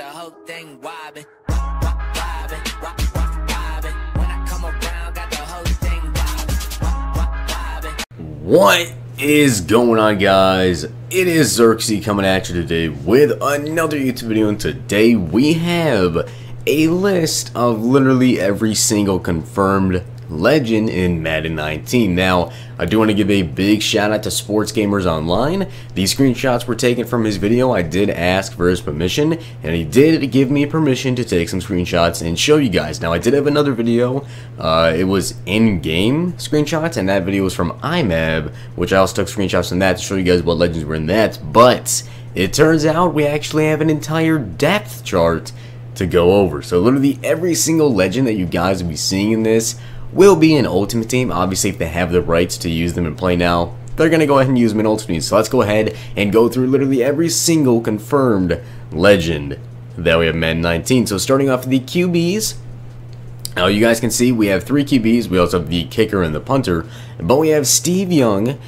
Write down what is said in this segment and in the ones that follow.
the whole thing. What is going on guys? It is Zirksee coming at you today with another YouTube video and today we have a list of literally every single confirmed legend in Madden 19. Now, I do want to give a big shout out to Sports Gamers Online. These screenshots were taken from his video. I did ask for his permission, and he did give me permission to take some screenshots and show you guys. Now, I did have another video. Uh, it was in-game screenshots, and that video was from IMAB, which I also took screenshots from that to show you guys what legends were in that. But it turns out we actually have an entire depth chart to go over. So literally every single legend that you guys will be seeing in this will be in Ultimate Team. Obviously, if they have the rights to use them and play now, they're going to go ahead and use them in Ultimate Team. So let's go ahead and go through literally every single confirmed legend that we have Men 19. So starting off the QBs, now you guys can see we have three QBs. We also have the kicker and the punter. But we have Steve Young,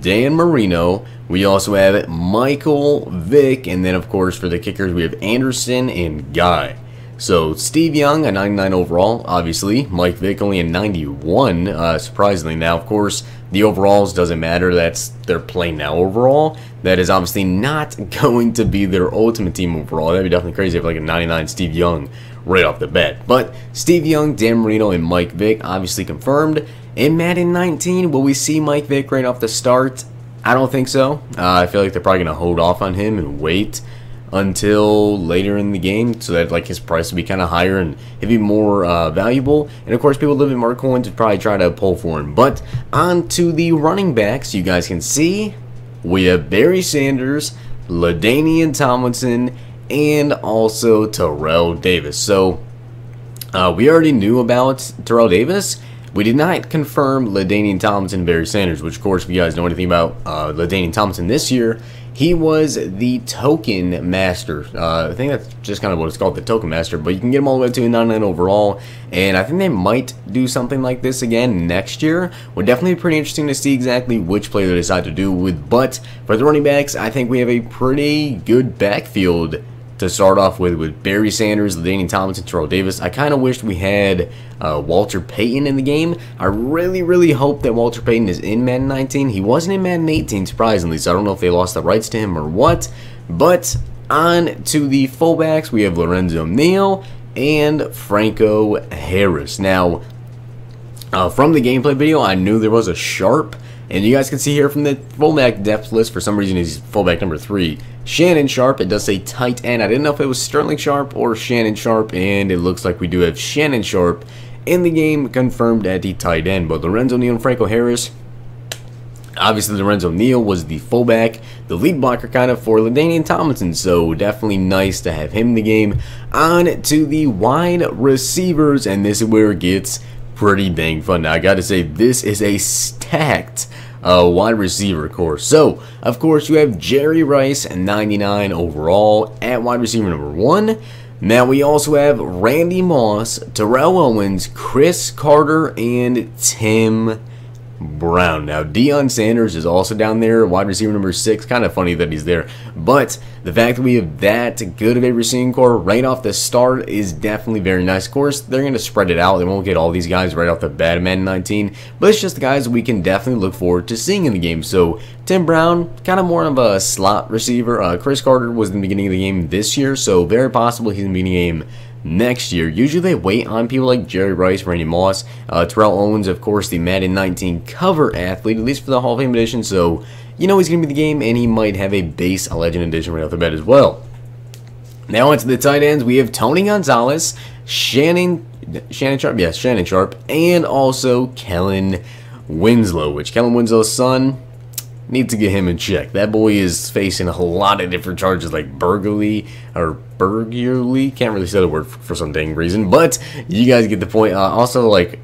Dan Marino. We also have Michael Vick. And then, of course, for the kickers, we have Andersen and Guy. So Steve Young, a 99 overall, obviously. Mike Vick only a 91, uh, surprisingly. Now, of course, the overalls doesn't matter. That's their play now overall. That is obviously not going to be their ultimate team overall. That'd be definitely crazy if like a 99 Steve Young right off the bat. But Steve Young, Dan Marino, and Mike Vick obviously confirmed. In Madden 19, will we see Mike Vick right off the start? I don't think so. Uh, I feel like they're probably going to hold off on him and wait until later in the game so that like his price would be kind of higher and he'd be more uh, valuable. And of course people live in Mark coins would probably try to pull for him. But on to the running backs. You guys can see we have Barry Sanders LaDainian Tomlinson and also Terrell Davis. So uh, we already knew about Terrell Davis. We did not confirm LaDainian Tomlinson Barry Sanders, which, of course, if you guys know anything about uh, LaDainian Tomlinson this year, he was the token master. Uh, I think that's just kind of what it's called, the token master. But you can get him all the way to a 99 overall. And I think they might do something like this again next year. Would definitely be pretty interesting to see exactly which player they decide to do with. But for the running backs, I think we have a pretty good backfield to start off with with Barry Sanders, LaDainian Tomlinson, Terrell Davis. I kind of wished we had uh, Walter Payton in the game. I really, really hope that Walter Payton is in Madden 19. He wasn't in Madden 18, surprisingly, so I don't know if they lost the rights to him or what. But on to the fullbacks, we have Lorenzo Neal and Franco Harris. Now, uh, from the gameplay video, I knew there was a Sharpe and you guys can see here from the fullback depth list, for some reason he's fullback number 3. Shannon Sharpe, it does say tight end. I didn't know if it was Sterling Sharpe or Shannon Sharpe, and it looks like we do have Shannon Sharpe in the game confirmed at the tight end. But Lorenzo Neal and Franco Harris, obviously Lorenzo Neal was the fullback, the lead blocker kind of for LaDainian Tomlinson, so definitely nice to have him in the game. On to the wide receivers, and this is where it gets pretty dang fun. Now, I gotta say, this is a stacked uh, wide receiver course. So, of course, you have Jerry Rice, 99 overall, at wide receiver number one. Now, we also have Randy Moss, Terrell Owens, Cris Carter, and Tim Brown. Now, Deion Sanders is also down there, wide receiver number six. Kind of funny that he's there. But the fact that we have that good of a receiving core right off the start is definitely very nice. Of course, they're going to spread it out. They won't get all these guys right off the bat in Madden 19, but it's just the guys we can definitely look forward to seeing in the game. So, Tim Brown, kind of more of a slot receiver. Uh, Cris Carter was in the beginning of the game this year, so very possible he's in the beginning game next year. Usually they wait on people like Jerry Rice, Randy Moss, uh, Terrell Owens, of course, the Madden 19 cover athlete, at least for the Hall of Fame edition, so you know he's going to be the game, and he might have a base Legend edition right off the bat as well. Now onto the tight ends, we have Tony Gonzalez, Shannon, Shannon Sharpe, yes, Shannon Sharpe, and also Kellen Winslow, which Kellen Winslow's son, need to get him in check. That boy is facing a whole lot of different charges like burglary or burglary. Can't really say the word for some dang reason, but you guys get the point. Uh, also, like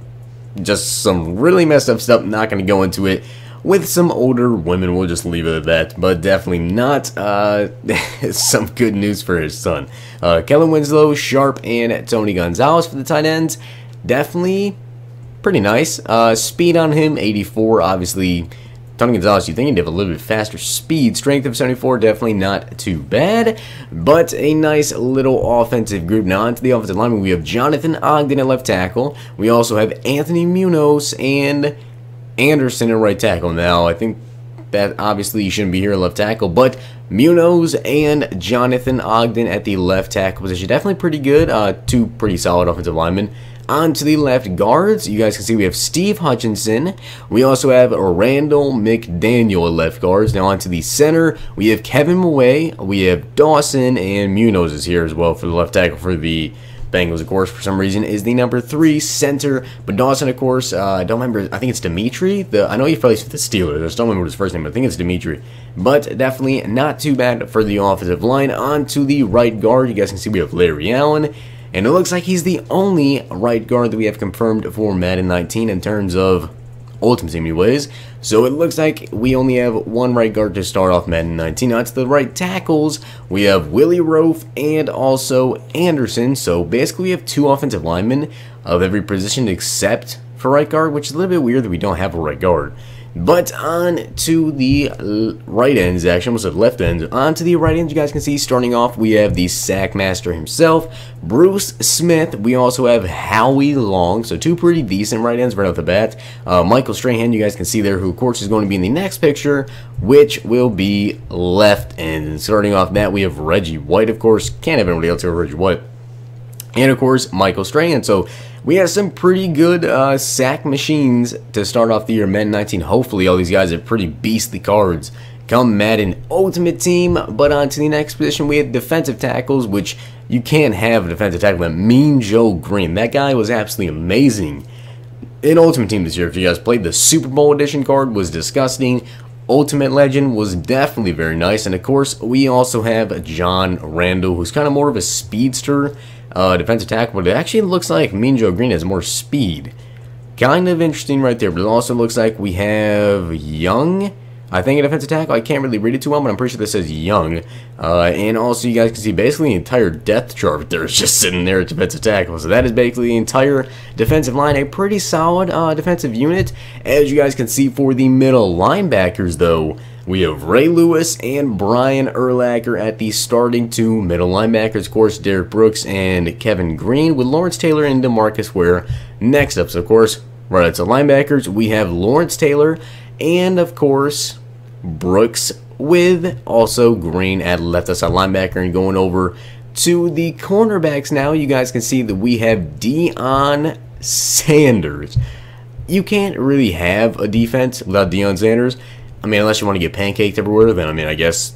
just some really messed up stuff. Not going to go into it. With some older women, we'll just leave it at that. But definitely not uh, some good news for his son. Uh, Kellen Winslow, Sharpe, and Tony Gonzalez for the tight ends. Definitely pretty nice. Uh, speed on him, 84. Obviously, Tony Gonzalez, you think he'd have a little bit faster speed. Strength of 74, definitely not too bad, but a nice little offensive group. Now, onto the offensive lineman, we have Jonathan Ogden at left tackle. We also have Anthony Munoz and Anderson at right tackle. Now, I think that obviously you shouldn't be here at left tackle, but Munoz and Jonathan Ogden at the left tackle position. Definitely pretty good. Uh, two pretty solid offensive linemen. On to the left guards, you guys can see we have Steve Hutchinson. We also have Randall McDaniel at left guards. Now on to the center, we have Kevin Mawae, we have Dawson, and Munoz is here as well for the left tackle for the Bengals, of course, for some reason, is the number three center. But Dawson, of course, uh, I don't remember. I think it's Dimitri. The I know he plays for the Steelers. I don't remember his first name, but I think it's Dimitri. But definitely not too bad for the offensive line. On to the right guard. You guys can see we have Larry Allen. And it looks like he's the only right guard that we have confirmed for Madden 19 in terms of Ultimate Team anyways. So it looks like we only have one right guard to start off Madden 19. Now to the right tackles, we have Willie Roaf and also Anderson. So basically we have two offensive linemen of every position except for right guard, which is a little bit weird that we don't have a right guard. But on to the right ends, actually, almost said left ends. On to the right ends, you guys can see, starting off, we have the sack master himself, Bruce Smith. We also have Howie Long, so two pretty decent right ends right off the bat. Uh, Michael Strahan, you guys can see there, who, of course, is going to be in the next picture, which will be left end. And starting off that, we have Reggie White, of course. Can't have anybody else over Reggie White. And, of course, Michael Strahan. So, we have some pretty good uh, sack machines to start off the year Madden 19. Hopefully all these guys are pretty beastly cards. Come Madden Ultimate Team, but on to the next position we have defensive tackles, which you can't have a defensive tackle. That Mean Joe Greene, that guy was absolutely amazing in Ultimate Team this year. If you guys played the Super Bowl edition card, was disgusting. Ultimate Legend was definitely very nice. And of course, we also have John Randle, who's kind of more of a speedster uh, tackle, but it actually looks like Mean Joe Greene has more speed. Kind of interesting right there, but it also looks like we have Young, I think, a defensive tackle. I can't really read it too well, but I'm pretty sure this says Young. Uh, and also, you guys can see basically the entire depth chart there is just sitting there at defensive tackle. So that is basically the entire defensive line. A pretty solid uh, defensive unit. As you guys can see for the middle linebackers, though, we have Ray Lewis and Brian Urlacher at the starting two middle linebackers. Of course, Derrick Brooks and Kevin Greene with Lawrence Taylor and DeMarcus Ware. Next up, so of course, right the linebackers, we have Lawrence Taylor and, of course, Brooks with also Greene at left side linebacker and going over to the cornerbacks now. You guys can see that we have Deion Sanders. You can't really have a defense without Deion Sanders. I mean, unless you want to get pancaked everywhere, then I mean, I guess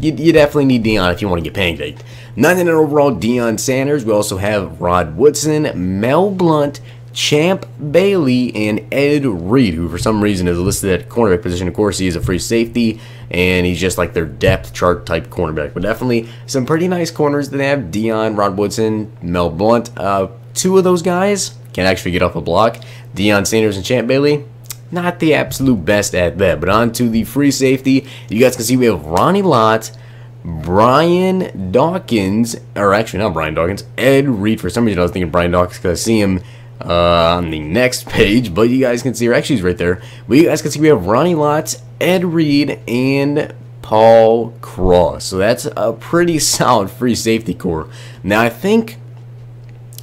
you, you definitely need Deion if you want to get pancaked. None in overall, Deion Sanders. We also have Rod Woodson, Mel Blount, Champ Bailey, and Ed Reed, who for some reason is listed at cornerback position. Of course, he is a free safety, and he's just like their depth chart type cornerback. But definitely some pretty nice corners that they have. Deion, Rod Woodson, Mel Blount. Uh, two of those guys can actually get off a block. Deion Sanders and Champ Bailey, not the absolute best at that. But on to the free safety. You guys can see we have Ronnie Lott, Brian Dawkins, or actually not Brian Dawkins, Ed Reed. For some reason I was thinking Brian Dawkins because I see him uh, on the next page. But you guys can see, or actually he's right there. But you guys can see we have Ronnie Lott, Ed Reed, and Paul Krause. So that's a pretty solid free safety core. Now I think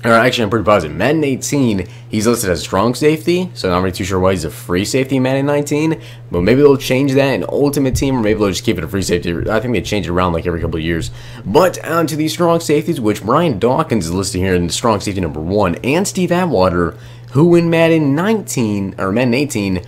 or actually, I'm pretty positive. Madden 18, he's listed as strong safety, so I'm not really too sure why he's a free safety in Madden 19. But maybe they'll change that in Ultimate Team, or maybe they'll just keep it a free safety. I think they change it around like every couple of years. But on to these strong safeties, which Brian Dawkins is listed here in strong safety number one, and Steve Atwater, who in Madden 19 or Madden 18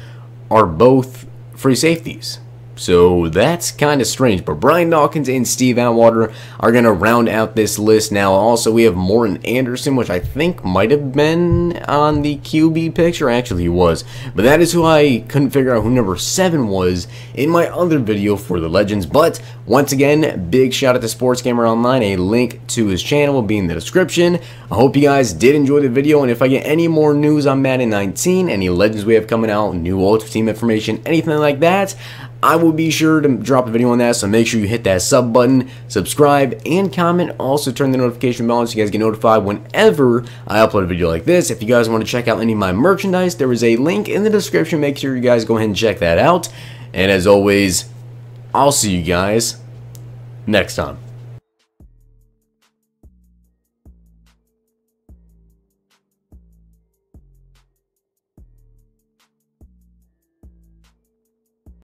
are both free safeties. So that's kind of strange. But Brian Dawkins and Steve Atwater are going to round out this list. Now, also, we have Morten Andersen, which I think might have been on the QB picture. Actually, he was. But that is who I couldn't figure out who number 7 was in my other video for the Legends. But once again, big shout out to Sports Gamer Online. A link to his channel will be in the description. I hope you guys did enjoy the video. And if I get any more news on Madden 19, any Legends we have coming out, new Ultimate Team information, anything like that, I will be sure to drop a video on that, so make sure you hit that sub button, subscribe, and comment. Also, turn the notification bell so you guys get notified whenever I upload a video like this. If you guys want to check out any of my merchandise, there is a link in the description. Make sure you guys go ahead and check that out. And as always, I'll see you guys next time.